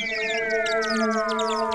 Yeah.